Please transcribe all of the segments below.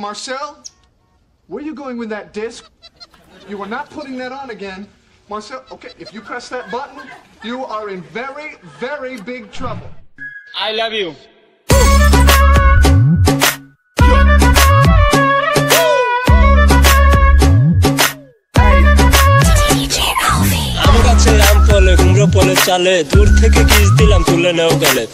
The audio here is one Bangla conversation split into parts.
Marcel, where are you going with that disc? You are not putting that on again. Marcel, okay, if you press that button, you are in very, very big trouble. I love you. আম গাছে আম ফলে কুমড়ো ফলে চালে দূর থেকে কিস দিলাম তুলে নেও গেলে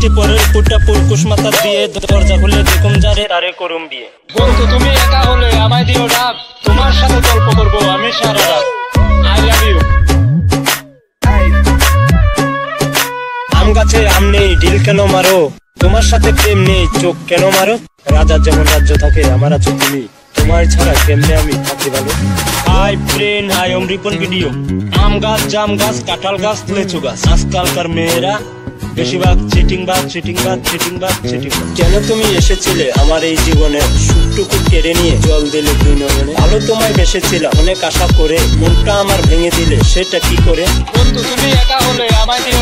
বৃষ্টি পরের ফুটা পুরকুশ মাথা দিয়ে দরজা খুলে দেখুন যারে তারে করুম বিয়ে। বন্ধু তুমি একা হলে আমায় দিও ডাক তোমার সাথে গল্প করব আমি সারা রাত। আই লাভ ইউ আম গাছে আম নেই ঢিল কেন মারো? তোমার সাথে প্রেম নেই চোখ কেন মারো? রাজার যেমন রাজ্য থাকে আমার আছো তুমি। তোমার ছাড়া কেমনে আমি থাকি ভালো? Hi friend hi Om Ripon video আম গাছ জাম গাছ কাঁঠাল গাছ লেচু গাছ। আজকালকার মেয়েরা বেশিরভাগ চিটিং বাদ চিটিং বাদ চিটিং বাদ চিটিং কেন তুমি এসেছিলে আমার এই জীবনে সুটুকু কেড়ে নিয়ে? জল দিলে দুই নয়নে আলো তোমায় বেসেছিলাম অনেক আশা করে মনটা আমার ভেঙে দিলে সেটা কি করে? বন্ধু তুমি একা হলে আমায় দিও